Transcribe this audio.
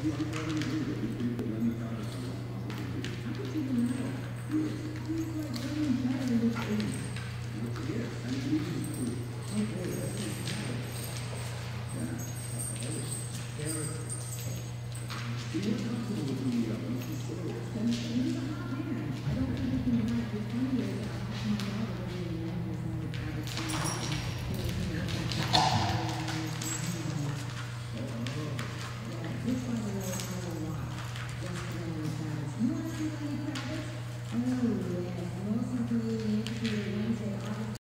You're comfortable with who you are.